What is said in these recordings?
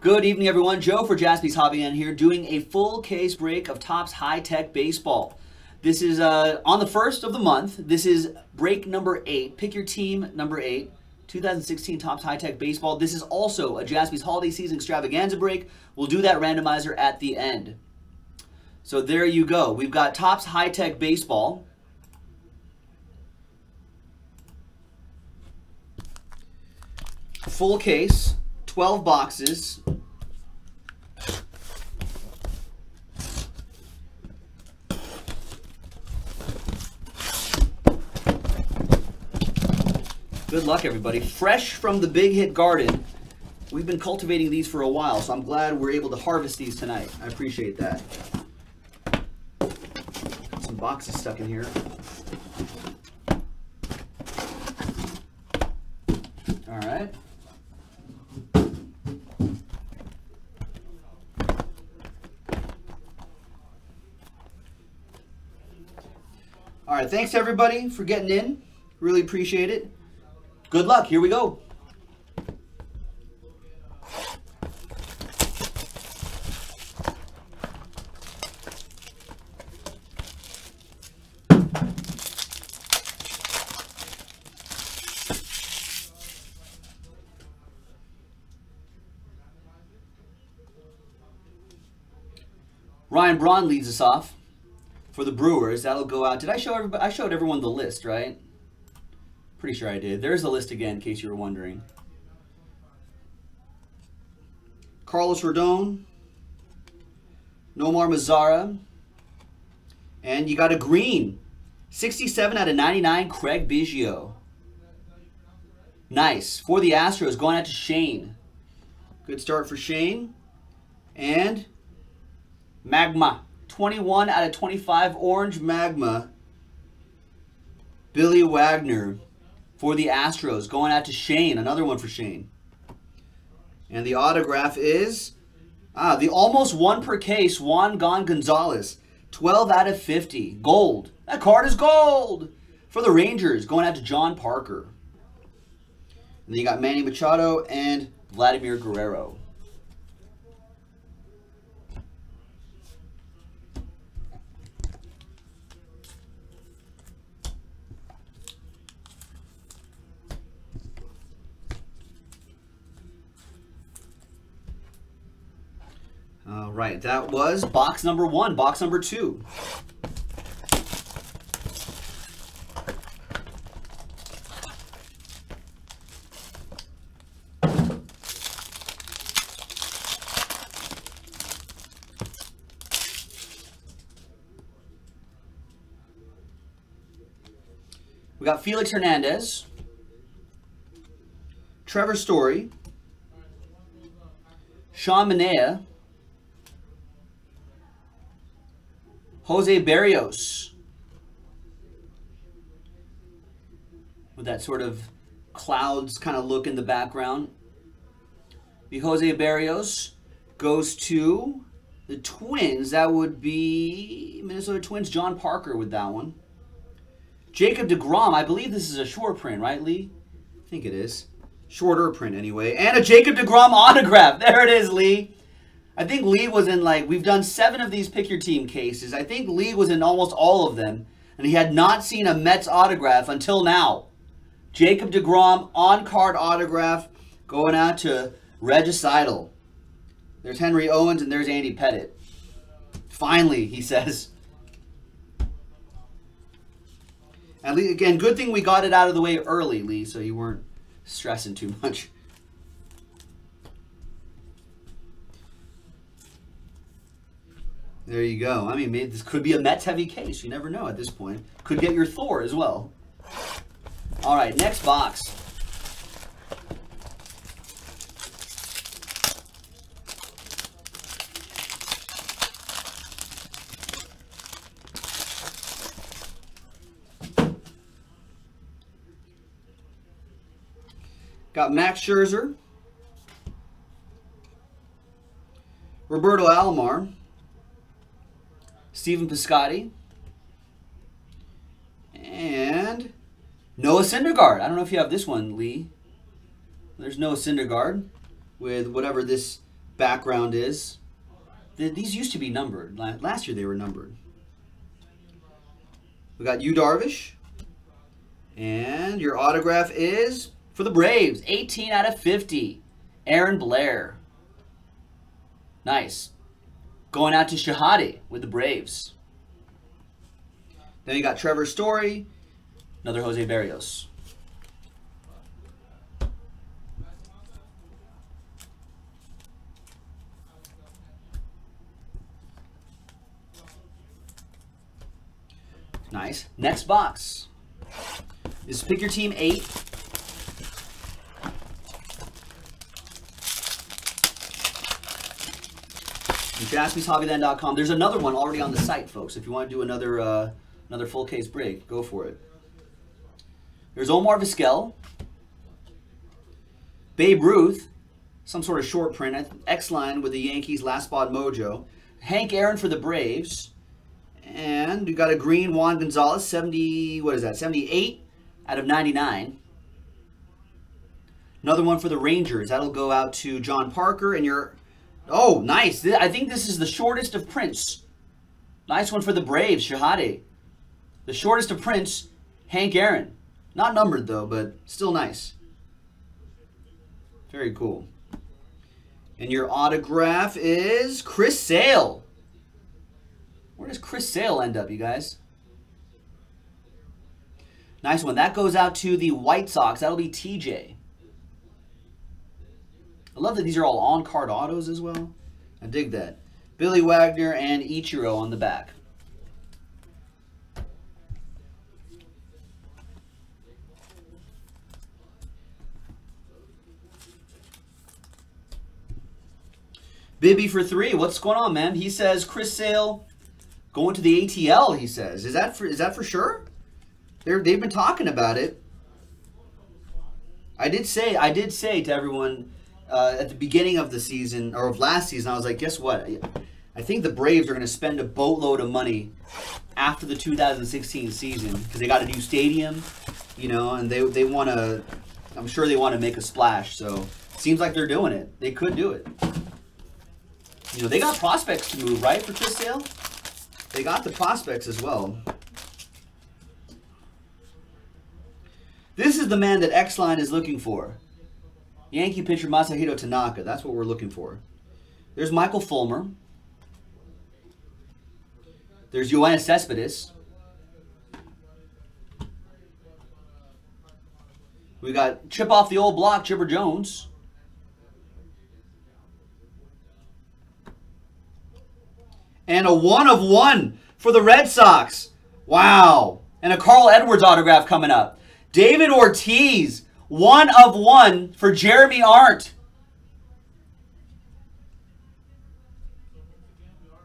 Good evening, everyone. Joe for Jaspy's Hobbyland here, doing a full case break of Topps High Tek Baseball. This is uh, on the first of the month. This is break number eight. Pick your team number eight. 2016 Topps High Tek Baseball. This is also a Jaspy's Holiday Season Extravaganza break. We'll do that randomizer at the end. So there you go. We've got Topps High Tek Baseball. Full case, 12 boxes. Good luck, everybody. Fresh from the Big Hit Garden. We've been cultivating these for a while, so I'm glad we're able to harvest these tonight. I appreciate that. Got some boxes stuck in here. All right. All right, thanks everybody for getting in. Really appreciate it. Good luck. Here we go. Ryan Braun leads us off for the Brewers. That'll go out. Did I show everybody? I showed everyone the list, right? Pretty sure I did. There's the list again, in case you were wondering. Carlos Rodon, Nomar Mazara, and you got a green. 67 out of 99, Craig Biggio. Nice. For the Astros, going out to Shane. Good start for Shane. And Magma. 21 out of 25, Orange Magma. Billy Wagner for the Astros. Going out to Shane. Another one for Shane. And the autograph is ah, the almost one per case, Juan Gon Gonzalez. 12 out of 50. Gold. That card is gold. For the Rangers, going out to John Parker. And then you got Manny Machado and Vladimir Guerrero. All right, that was box number one. Box number two. We got Felix Hernandez, Trevor Story, Sean Manaea, Jose Berrios. With that sort of clouds kind of look in the background. The Jose Berrios goes to the Twins. That would be Minnesota Twins. John Parker with that one. Jacob DeGrom. I believe this is a short print, right, Lee? I think it is. Shorter print, anyway. And a Jacob DeGrom autograph. There it is, Lee. I think Lee was in like, we've done seven of these pick your team cases. I think Lee was in almost all of them. And he had not seen a Mets autograph until now. Jacob DeGrom on-card autograph going out to Regicidal. There's Henry Owens and there's Andy Pettitte. Finally, he says. And Lee, again, good thing we got it out of the way early, Lee, so you weren't stressing too much. There you go. I mean, maybe this could be a Mets heavy case. You never know at this point. Could get your Thor as well. All right, next box. Got Max Scherzer, Roberto Alomar, Stephen Piscotty, and Noah Syndergaard. I don't know if Yu have this one, Lee. There's Noah Syndergaard with whatever this background is. These used to be numbered. Last year they were numbered. We got you, Darvish. And your autograph is for the Braves. 18 out of 50. Aaron Blair. Nice. Going out to Shahadi with the Braves. Then you got Trevor Story. Another Jose Berrios. Nice. Next box. Is Pick Your Team 8. JaspysHobbyland.com. There's another one already on the site, folks. If you want to do another uh, another full case break, go for it. There's Omar Vizquel. Babe Ruth, some sort of short print. X-line with the Yankees, last spot mojo. Hank Aaron for the Braves. And we got a green Juan Gonzalez, 70, what is that, 78 out of 99. Another one for the Rangers. That'll go out to John Parker. And your, oh, nice. I think this is the shortest of prints. Nice one for the Braves, Shahade. The shortest of prints, Hank Aaron. Not numbered, though, but still nice. Very cool. And your autograph is Chris Sale. Where does Chris Sale end up, you guys? Nice one. That goes out to the White Sox. That'll be TJ. I love that these are all on-card autos as well. I dig that. Billy Wagner and Ichiro on the back. Bibby for three. What's going on, man? He says Chris Sale Going to the ATL, he says. Is that for is that for sure? They're they've been talking about it. I did say I did say to everyone uh, at the beginning of the season or of last season, I was like, guess what? I think the Braves are going to spend a boatload of money after the 2016 season because they got a new stadium, you know, and they they want to. I'm sure they want to make a splash. So seems like they're doing it. They could do it. You know, they got prospects to move, right, for Chris Sale? They got the prospects as well. This is the man that X-Line is looking for. Yankee pitcher Masahiro Tanaka. That's what we're looking for. There's Michael Fulmer. There's Yoenis Cespedes. We got chip off the old block, Chipper Jones. and a one of one for the Red Sox. Wow. And a Carl Edwards autograph coming up. David Ortiz, one of one for Jeremy Arndt.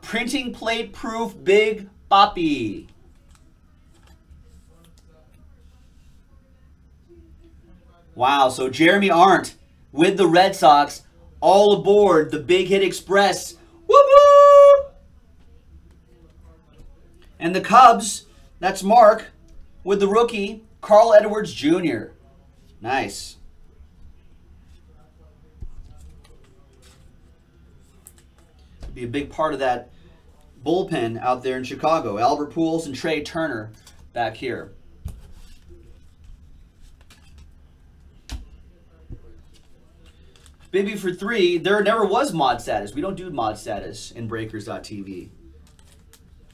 Printing plate proof Big Papi. Wow, so Jeremy Arndt with the Red Sox all aboard the Big Hit Express. Whoop! And the Cubs, that's Mark with the rookie, Carl Edwards Jr. Nice. Be a big part of that bullpen out there in Chicago. Albert Pujols and Trea Turner back here. Baby for three, there never was mod status. We don't do mod status in breakers.tv.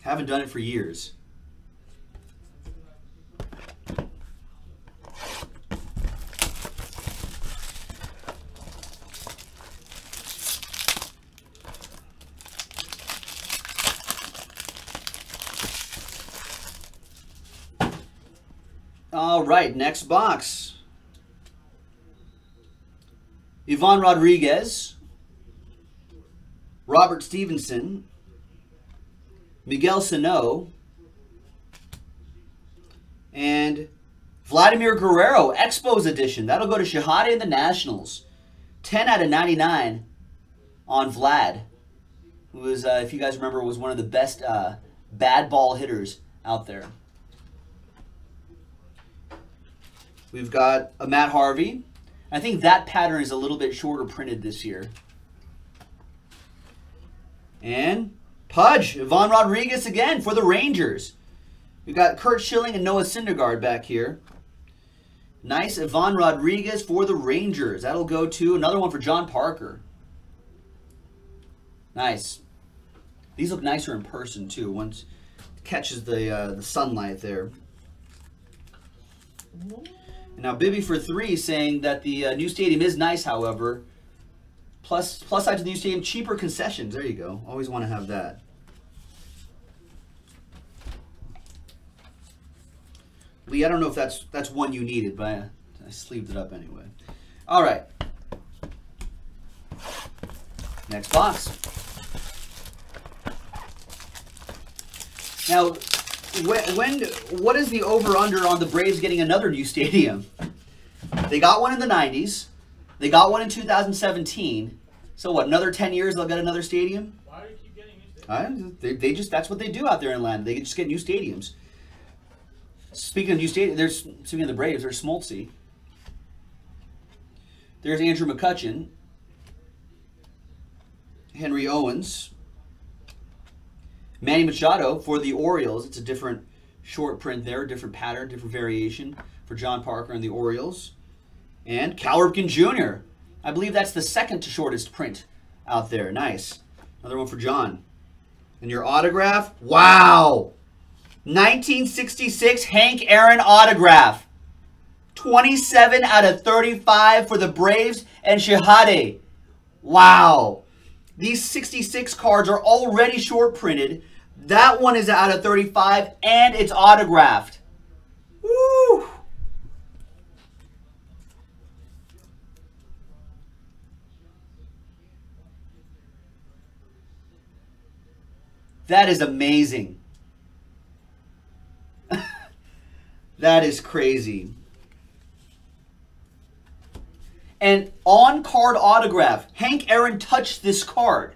Haven't done it for years. All right, next box. Ivan Rodriguez, Robert Stephenson, Miguel Sano, and Vladimir Guerrero, Expos edition. That'll go to Shahada and the Nationals. 10 out of 99 on Vlad, who was, uh, if you guys remember, was one of the best uh, bad ball hitters out there. We've got a Matt Harvey. I think that pattern is a little bit shorter printed this year. And Pudge, Ivan Rodriguez again for the Rangers. We've got Curt Schilling and Noah Syndergaard back here. Nice Ivan Rodriguez for the Rangers. That'll go to another one for John Parker. Nice. These look nicer in person too. Once it catches the uh, the sunlight there. Now Bibby for three saying that the uh, new stadium is nice, however. Plus plus side to the new stadium, cheaper concessions. There you go. Always want to have that. Lee, I don't know if that's that's one you needed, but I, I sleeved it up anyway. All right. Next box. Now, when, when what is the over-under on the Braves getting another new stadium? They got one in the 90s. They got one in 2017. So what, another 10 years they'll get another stadium? Why do you keep getting new stadiums? I, they, they just, that's what they do out there in land. They just get new stadiums. Speaking of new stadiums, there's, speaking of the Braves, there's Smoltzy. There's Andrew McCutchen. Henry Owens. Manny Machado for the Orioles. It's a different short print there, different pattern, different variation for John Parker and the Orioles. And Cal Ripken Jr. I believe that's the second to shortest print out there. Nice. Another one for John. And your autograph? Wow! 1966 Hank Aaron autograph. 27 out of 35 for the Braves and Shahade. Wow. These 66 cards are already short printed. That one is out of 35 and it's autographed. Woo! That is amazing. that is crazy. And on card autograph, Hank Aaron touched this card.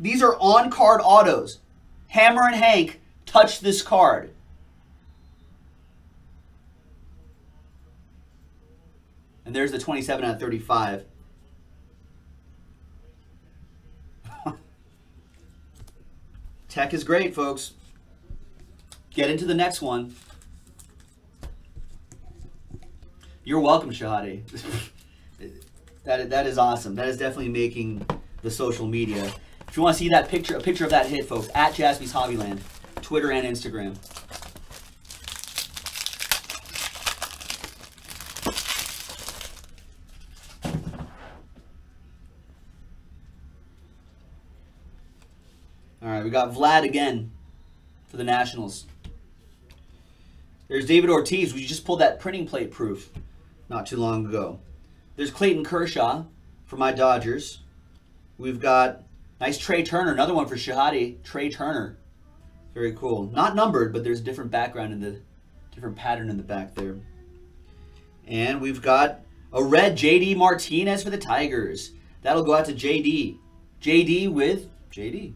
These are on card autos. Hammer and Hank touched this card. And there's the 27 out of 35. Tech is great, folks. Get into the next one. You're welcome, Shahadi. that, that is awesome. That is definitely making the social media. If you want to see that picture, a picture of that hit, folks, at Jaspy's Hobbyland, Twitter and Instagram. All right, we got Vlad again for the Nationals. There's David Ortiz. We just pulled that printing plate proof not too long ago. There's Clayton Kershaw for my Dodgers. We've got nice Trea Turner, another one for Shahadi. Trea Turner. Very cool. Not numbered, but there's different background in the different pattern in the back there. And we've got a red JD Martinez for the Tigers. That'll go out to JD. JD with JD.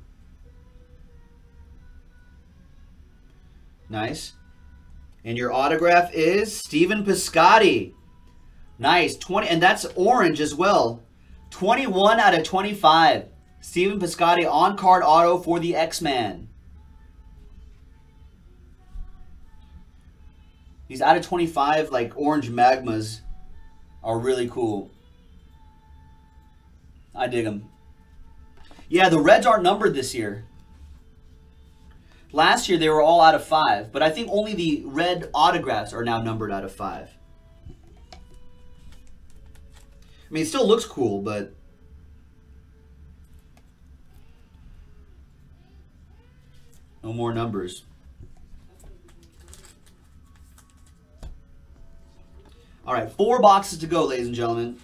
Nice. And your autograph is Stephen Piscotty. Nice. 20 and that's orange as well. 21 out of 25. Stephen Piscotty on card auto for the X-Man. These out of 25 like orange magmas are really cool. I dig them. Yeah, the Reds aren't numbered this year. Last year they were all out of five, but I think only the red autographs are now numbered out of five. I mean, it still looks cool, but no more numbers. All right, four boxes to go, ladies and gentlemen.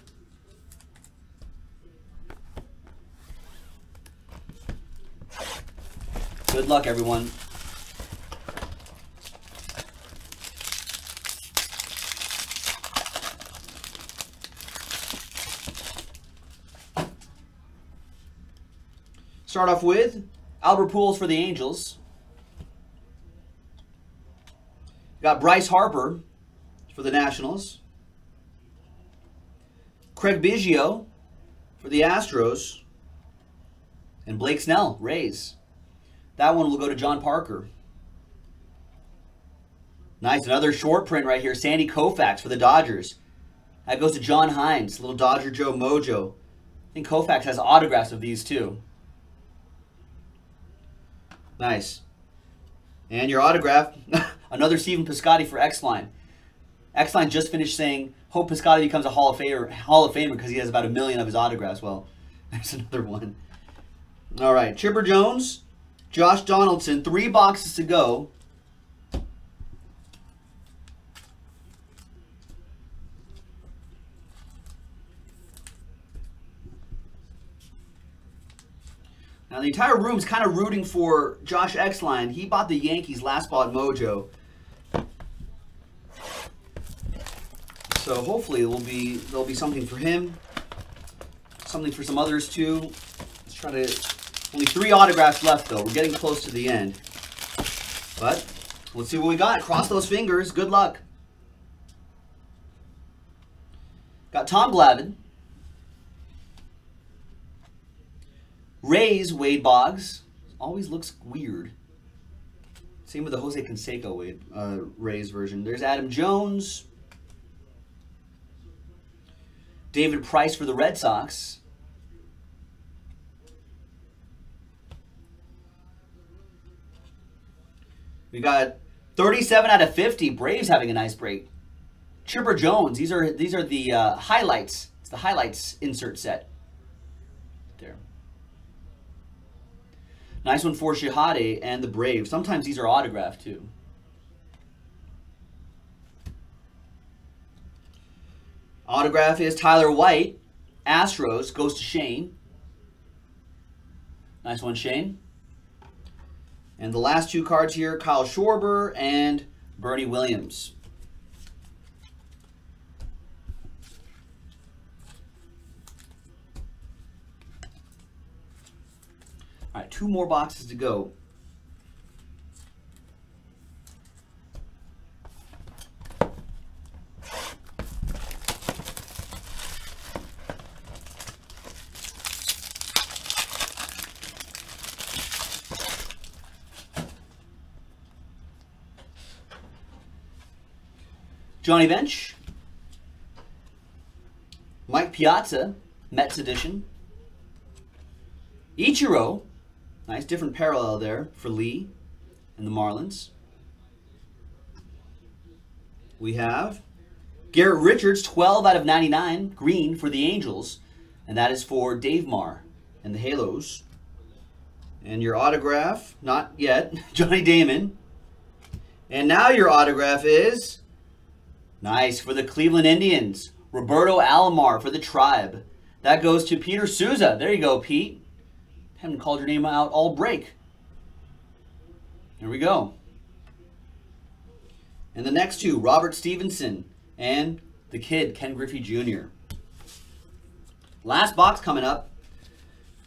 Good luck, everyone. Start off with Albert Pujols for the Angels. Got Bryce Harper for the Nationals. Craig Biggio for the Astros. And Blake Snell, Rays. That one will go to John Parker. Nice. Another short print right here. Sandy Koufax for the Dodgers. That goes to John Hines, little Dodger Joe Mojo. I think Koufax has autographs of these too. Nice. And your autograph, another Stephen Piscotty for X-Line. X-Line just finished saying, hope Piscotty becomes a Hall of Famer Hall of Famer because he has about a million of his autographs. Well, there's another one. All right, Chipper Jones, Josh Donaldson, three boxes to go. The entire room's kind of rooting for Josh Exline. He bought the Yankees last spot mojo. So hopefully there'll be there'll be something for him. Something for some others too. Let's try to only three autographs left though. We're getting close to the end. But let's see what we got. Cross those fingers. Good luck. Got Tom Glavine. Rays Wade Boggs always looks weird. Same with the Jose Canseco Wade uh, Rays version. There's Adam Jones. David Price for the Red Sox. We got 37 out of 50. Braves having a nice break. Chipper Jones. These are these are the uh, highlights. It's the highlights insert set. There. Nice one for Shihade and the Braves. Sometimes these are autographed too. Autograph is Tyler White. Astros goes to Shane. Nice one, Shane. And the last two cards here, Kyle Schwarber and Bernie Williams. All right, two more boxes to go. Johnny Bench. Mike Piazza, Mets edition. Ichiro, nice different parallel there for Lee and the Marlins. We have Garrett Richards, 12 out of 99, green for the Angels. And that is for Dave Marr and the Halos. And your autograph, not yet, Johnny Damon. And now your autograph is Nice for the Cleveland Indians. Roberto Alomar for the Tribe. That goes to Peter Souza. There you go, Pete. Haven't called your name out all break. Here we go. And the next two, Robert Stephenson and the kid, Ken Griffey Jr. Last box coming up.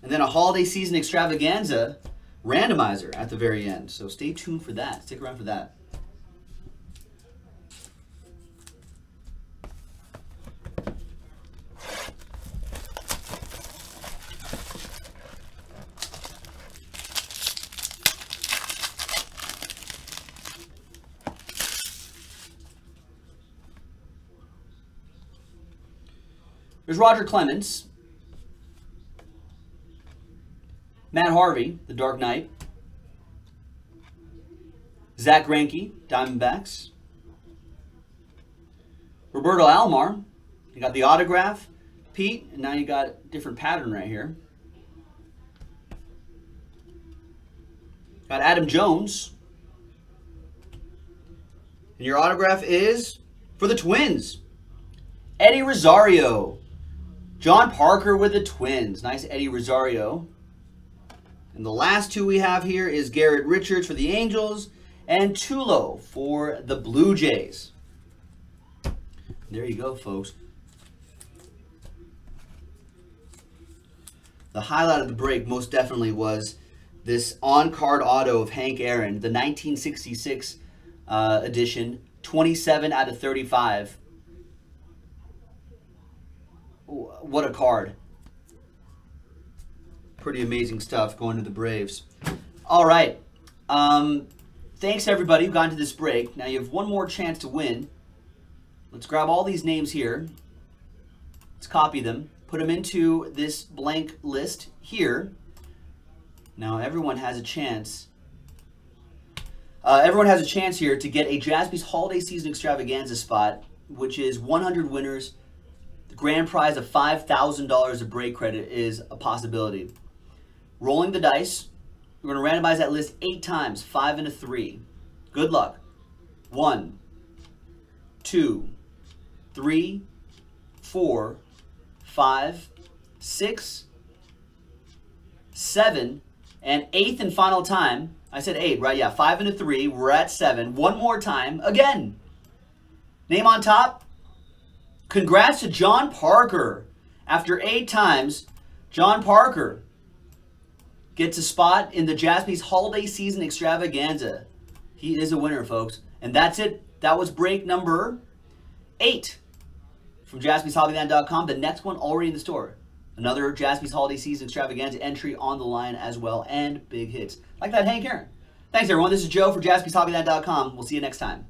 And then a holiday season extravaganza randomizer at the very end. So stay tuned for that. Stick around for that. There's Roger Clemens. Matt Harvey, The Dark Knight. Zack Greinke, Diamondbacks. Roberto Alomar. You got the autograph, Pete, and now you got a different pattern right here. Got Adam Jones. And your autograph is for the Twins. Eddie Rosario. John Parker with the Twins. Nice Eddie Rosario. And the last two we have here is Garrett Richards for the Angels and Tulo for the Blue Jays. There you go, folks. The highlight of the break most definitely was this on-card auto of Hank Aaron, the 1966 uh, edition, 27 out of 35 what a card. Pretty amazing stuff going to the Braves. All right. Um, thanks everybody who got into this break. Now you have one more chance to win. Let's grab all these names here. Let's copy them. Put them into this blank list here. Now everyone has a chance. Uh, everyone has a chance here to get a Jaspy's Holiday Season Extravaganza spot, which is 100 winners. The grand prize of $5,000 of break credit is a possibility. Rolling the dice, we're going to randomize that list eight times, five and a three. Good luck. One, two, three, four, five, six, seven, and eighth and final time. I said eight, right? Yeah, five and a three. We're at seven. One more time. Again. Name on top. Congrats to John Parker. After eight times, John Parker gets a spot in the Jaspy's holiday season extravaganza. He is a winner, folks. And that's it. That was break number eight from jaspyshobbyland.com. The next one already in the store. Another Jaspy's holiday season extravaganza entry on the line as well, and big hits like that Hank Aaron. Thanks, everyone. This is Joe for jaspyshobbyland.com. We'll see you next time.